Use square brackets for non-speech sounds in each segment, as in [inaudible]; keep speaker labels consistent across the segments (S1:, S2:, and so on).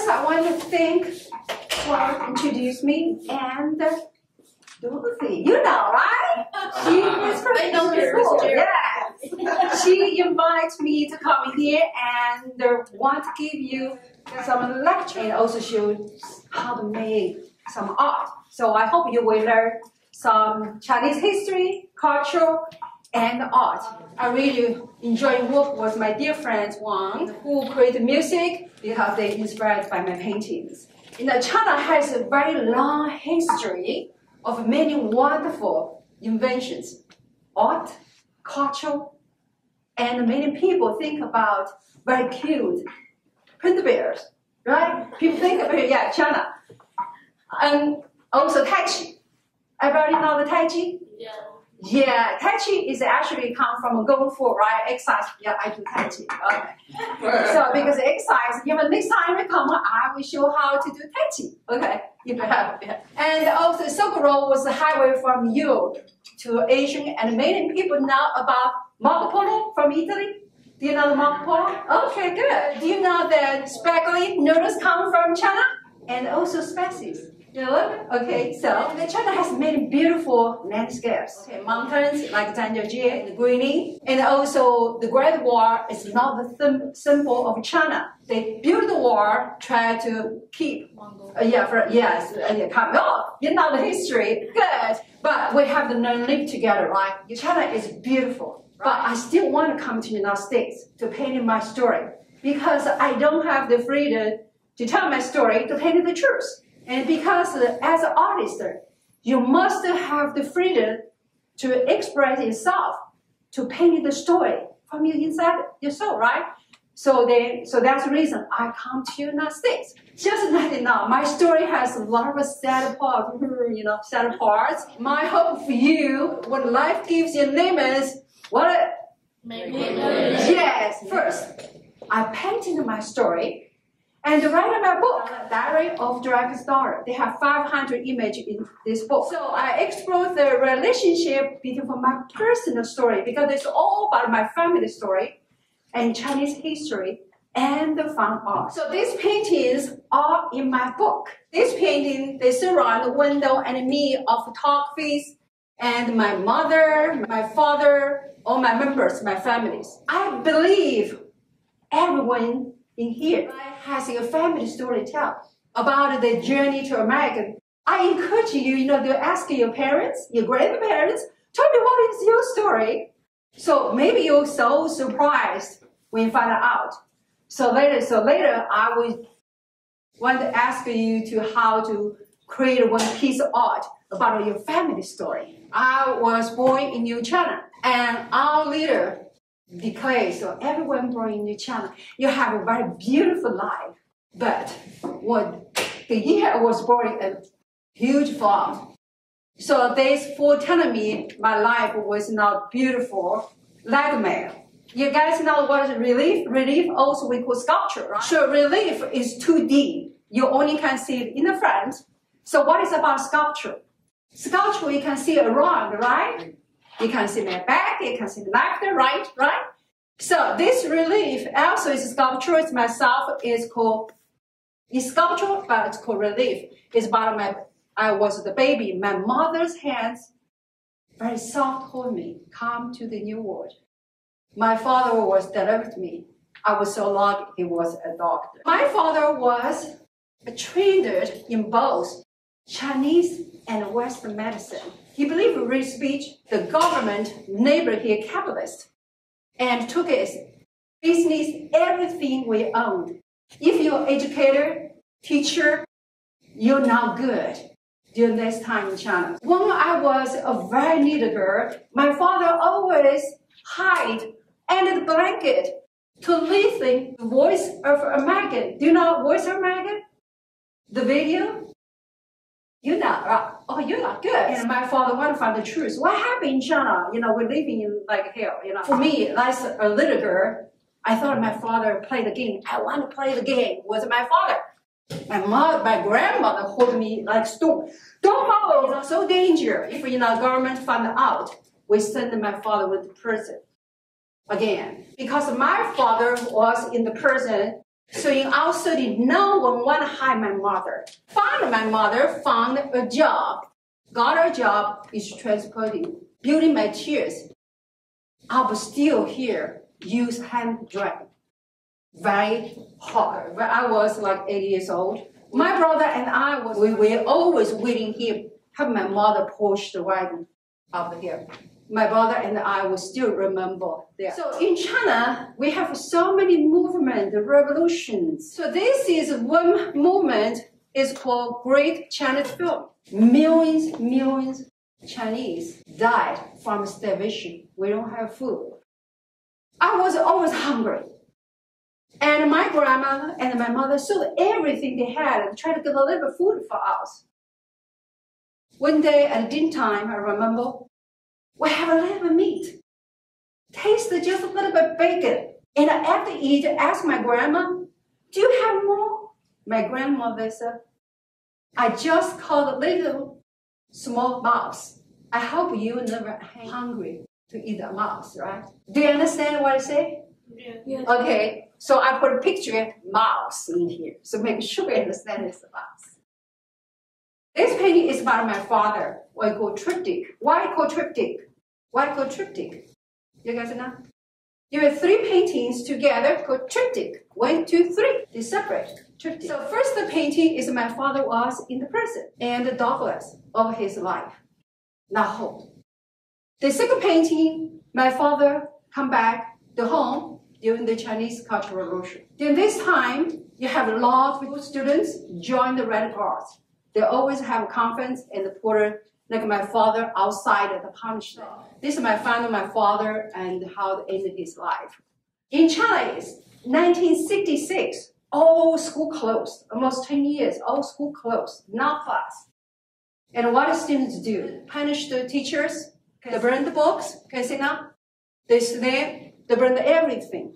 S1: first, I want to thank who introduced me and Dorothy. You know, right? She is from
S2: know
S1: school. Yeah. She invited me to come here and uh, want to give you some lecture and also show how to make some art. So I hope you will learn some Chinese history, culture, and art. I really enjoy work with my dear friend Wang, who create music because they inspired by my paintings. You know, China has a very long history of many wonderful inventions, art, culture, and many people think about very cute panda bears, right? People think about yeah, China, and also Tai Chi. Everybody know the Tai Chi?
S2: Yeah.
S1: Yeah, Tai Chi is actually come from a Kung Fu, right? Exercise. Yeah, I do Tai Chi. Okay. [laughs] So because exercise, even next time you come, I will show how to do Tai Chi. Okay, if you have. Yeah. And also Silk Road was the highway from Europe to Asian, and many people know about Marco Polo from Italy. Do you know the Marco Polo? Okay, good. Do you know that spaghetti noodles come from China? And also spices. Okay, so and China has many beautiful landscapes. Okay, mountains like Zhangjiajie and Guilin. And also the Great Wall is not the symbol of China. They built the wall, try to keep uh, yeah, for, yes, uh, yeah, come. Oh, you know the history. Good. But we have to learn live together, right? China is beautiful. But I still want to come to United States to paint my story because I don't have the freedom to tell my story to paint the truth. And because as an artist, you must have the freedom to express yourself, to paint the story from your inside your soul, right? So they, so that's the reason I come to United States. Just let you know, my story has a lot of sad parts, [laughs] you know, sad parts. My hope for you, when life gives you lemons, what?
S2: Maybe.
S1: Yes, first, I painted my story and write my book, Diary of Dragon's Star. They have 500 images in this book. So I explore the relationship between my personal story because it's all about my family story and Chinese history and the fine art. So these paintings are in my book. This painting, they surround the window and me of photographies and my mother, my father, all my members, my families. I believe everyone in here has a family story to tell about the journey to America. I encourage you, you know, to ask your parents, your grandparents, tell me what is your story. So maybe you're so surprised when you find out. So later, so later I will want to ask you to how to create one piece of art about your family story. I was born in New China, and our leader declared, so everyone born in New China, you have a very beautiful life. But what the year was born, a huge flood. So this for telling me my life was not beautiful like mail. You guys know what is relief? Relief also we call sculpture, right? So relief is 2D. You only can see it in the front. So what is about sculpture? Sculpture you can see around, right? You can see my back, you can see the left, right, right? So this relief also is sculpture. It's myself It's called it's sculpture, but it's called relief. It's about my I was the baby. My mother's hands very soft hold me, come to the new world. My father was delivered me. I was so lucky he was a doctor. My father was a trained in both Chinese and Western medicine. He believed free speech. The government neighbored here capitalist and took his business, everything we owned. If you're educator, teacher, you're not good during this time in China. When I was a very little girl, my father always hide under the blanket to listen the voice of American. Do you know voice of American? The video? Oh, you're not good. And my father wanted to find the truth. What happened in China? You know, we're living in like hell. You know, for me, as a little girl, I thought my father played the game. I want to play the game with my father. My mother, my grandmother hold me like stone. Don't follow. It's so dangerous. If you know government find out, we send my father with the prison again because my father was in the prison So in our city, no one want to hire my mother. Finally, my mother found a job, got a job, is transporting building materials. I was still here, use hand drag. Very hard. When I was like eight years old, my brother and I was we were always waiting here, have my mother push the wagon up here my brother and I will still remember there. So in China, we have so many movements, revolutions. So this is one movement is called Great Chinese Famine. Millions, millions Chinese died from starvation. We don't have food. I was always hungry. And my grandma and my mother sold everything they had and tried to get a little food for us. One day at dinner time, I remember we have a little bit meat. Taste just a little bit bacon. And after eat, ask my grandma, do you have more? My grandmother said, I just caught a little small mouse. I hope you never hungry to eat a mouse, right? Do you understand what I say?
S2: Yeah.
S1: Okay, so I put a picture of mouse in here, so make sure you understand it's a mouse. This painting is about my father, what I call triptych. Why I call triptych? Why called triptych? You guys know? You have three paintings together called triptych. One, two, three. They separate. Triptych. So first the painting is my father was in the prison and the Douglas of his life. Not home. The second painting, my father come back to home during the Chinese Cultural Revolution. During this time, you have a lot of students join the Red Guards. They always have a conference and the porter like my father outside of the punishment. This is my father, my father, and how they ended his life. In China, it's 1966, all school closed, almost 10 years, all school closed, not class. And what do students do? Punish the teachers, they burn the books, can you see now? They snap, they burn everything.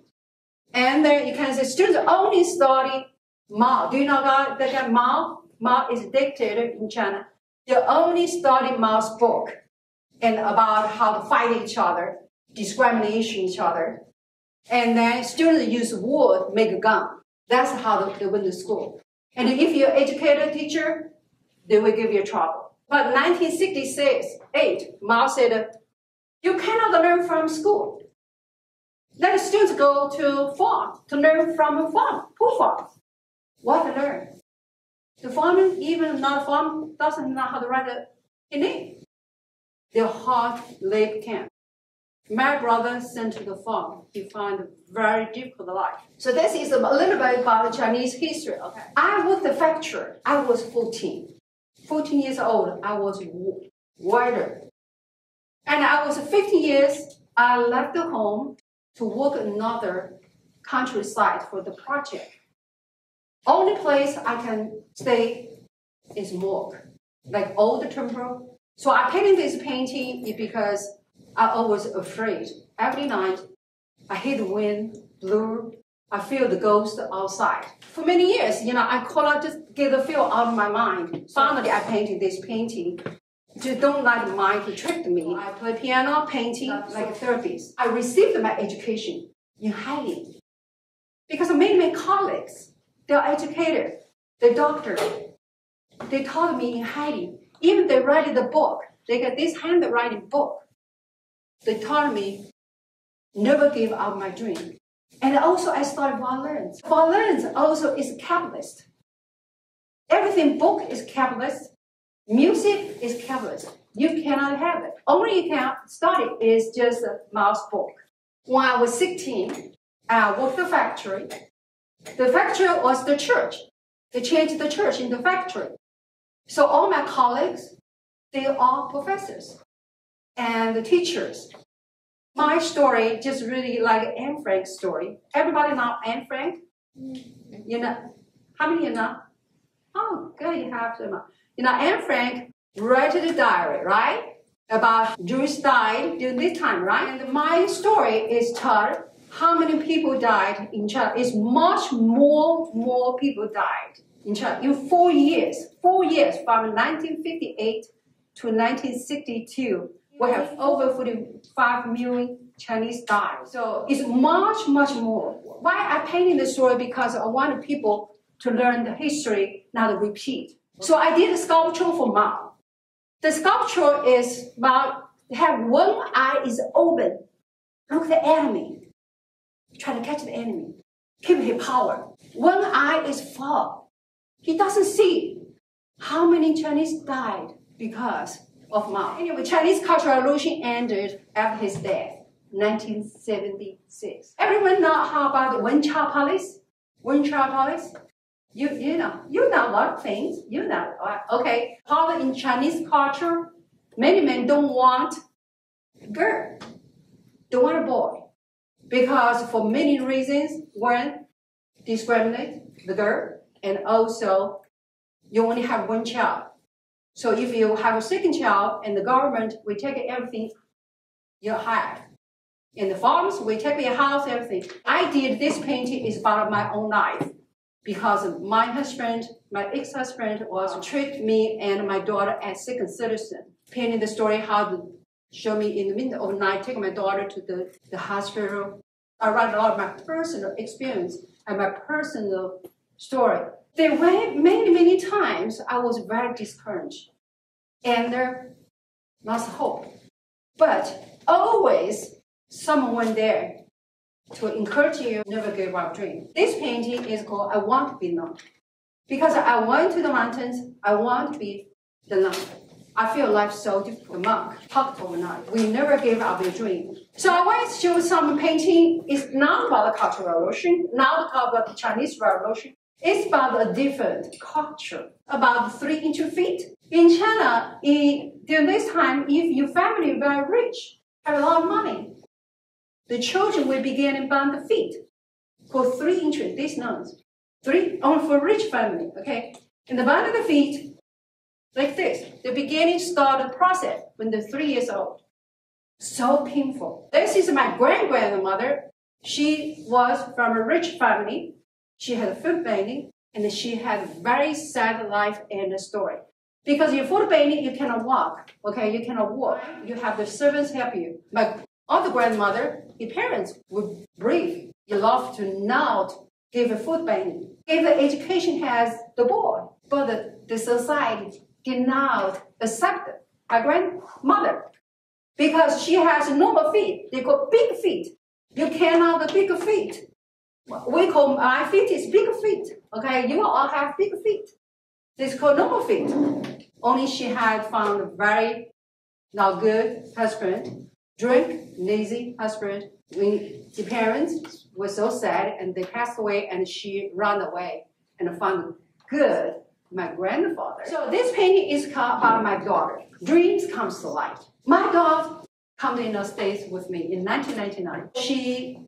S1: And then you can see students only study Mao. Do you know that, that Mao? Mao is a dictator in China. They only study Mao's book and about how to fight each other, discrimination each other. And then students use wood make a gun. That's how they went to school. And if you're an educator teacher, they will give you trouble. But 1966, 8, Mao said, you cannot learn from school. Let students go to farm to learn from a farm. Who farm? What to learn? The farmer, even not a farmer, doesn't know how to write a name. They're hard labor camp. My brother sent to the farm. He found a very difficult life. So this is a little bit about the Chinese history. Okay. I worked the factory. I was 14. 14 years old, I was welder. And I was 15 years, I left the home to work another countryside for the project. Only place I can stay is morgue, like old temple. So I painted this painting because I always afraid. Every night, I hear the wind blow. I feel the ghost outside. For many years, you know, I call out just get the feel out of my mind. Finally, I painted this painting. Just don't let the mind trick me. I play piano, painting, like a therapist. I received my education in hiding because many, many colleagues they're educated. They're doctors. They taught me in hiding. Even they write the book. They got this handwriting book. They taught me never give up my dream. And also I started violins. Violins also is a capitalist. Everything book is capitalist. Music is capitalist. You cannot have it. Only you can study is just a Mao's book. When I was 16, I worked the factory. The factory was the church. They changed the church into factory. So all my colleagues, they are professors and the teachers. My story just really like Anne Frank's story. Everybody know Anne Frank? Mm-hmm. You know, how many you know? Oh, good, you have them. You know, Anne Frank wrote the diary, right? About Jews died during this time, right? And my story is told how many people died in China. It's much more, more people died in China in four years. Four years from 1958 to 1962, we have over 45 million Chinese style. So it's much, much more. Why I painted the story? Because I wanted people to learn the history, not repeat. So I did a sculpture for Mao. The sculpture is Mao have one eye is open. Look at the enemy. Try to catch the enemy. Keep his power. One eye is full. He doesn't see how many Chinese died because of Mao. Anyway, Chinese Cultural Revolution ended after his death, 1976. Everyone know how about the one child policy? One child policy? You, you know, you know a lot of things. You know, okay. Part in Chinese culture, many men don't want girl, don't want a boy. Because for many reasons, one, discriminate the girl, and also you only have one child. So if you have a second child and the government will take everything you have. In the farms, we take your house, everything. I did this painting is part of my own life because my husband, my ex-husband was treat me and my daughter as second citizen. Painting the story how to show me in the middle of the night, take my daughter to the, the hospital. I write a lot of my personal experience and my personal story. There were many, many times I was very discouraged and uh, lost hope. But always someone there to encourage you never give up dream. This painting is called I Want to Be Known. Because I went to the mountains, I want to be the known. I feel life so difficult. Monk talked overnight. We never give up your dream. So I want to show some painting. It's not about the Cultural Revolution, not about the Chinese Revolution. It's about a different culture, about three inch feet. In China, in, during this time, if your family very rich, have a lot of money, the children will begin to bond the feet for three inches, these nuns. Three, only for rich family, okay? And the bond of the feet, like this. The beginning start the process when they're three years old. So painful. This is my grand-grandmother. She was from a rich family. She had a foot bending, and she had a very sad life and a story. Because your foot bending, you cannot walk. Okay, you cannot walk. You have the servants help you. My other grandmother, your parents would breathe. You love to not give a bending. If the education has the boy, but the, the society did not accept my grandmother because she has normal feet. They call big feet. You cannot big feet. We call my feet is big feet. Okay, you all have big feet. This called normal feet. Only she had found a very not good husband, drink, lazy husband. When the parents were so sad and they passed away and she ran away and found good my grandfather. So this painting is by my daughter. Dreams comes to light. My daughter come to the States with me in 1999. She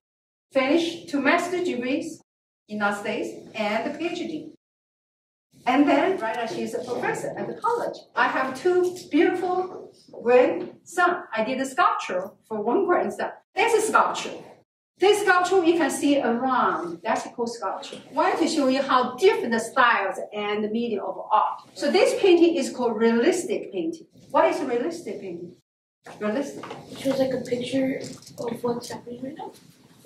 S1: finished two master degrees in the States and a PhD. And then, right now, she's a professor at the college. I have two beautiful grandsons. I did a sculpture for one grandson. That's a sculpture. This sculpture you can see around. That's a cool sculpture. I wanted to show you how different the styles and the medium of art. So this painting is called realistic painting. What is realistic painting? Realistic.
S2: It shows like a picture of what's happening right now.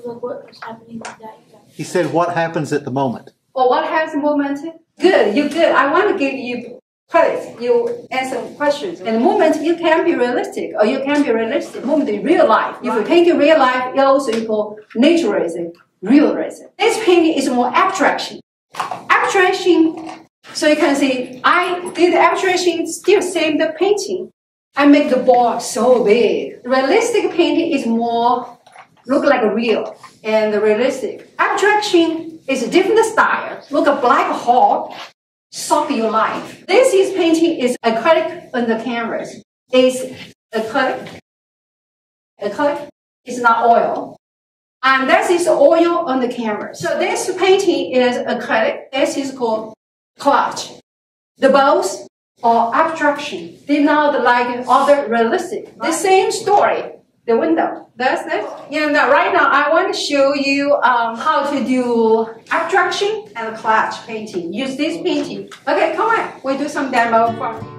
S2: Like what's happening with that.
S3: He said, "What happens at the moment?"
S1: Or what has moment? Good, you're good. I want to give you credit. You answer questions. And the moment you can be realistic, or you can be realistic. Moment in real life. If you paint in real life, you also equal naturalism, realism. This painting is more abstraction. Abstraction. So you can see, I did abstraction, still same the painting. I make the ball so big. Realistic painting is more look like a real and realistic. Abstraction is a different style. Look a black hole, suck your life. This is painting is acrylic on the canvas. It's acrylic. Acrylic is not oil. And this is oil on the canvas. So this painting is acrylic. This is called collage. The both are abstraction. They're not like other realistic. The same story the window. That's it. And right now I want to show you um, how to do abstraction and collage painting. Use this painting. Okay, come on. We do some demo for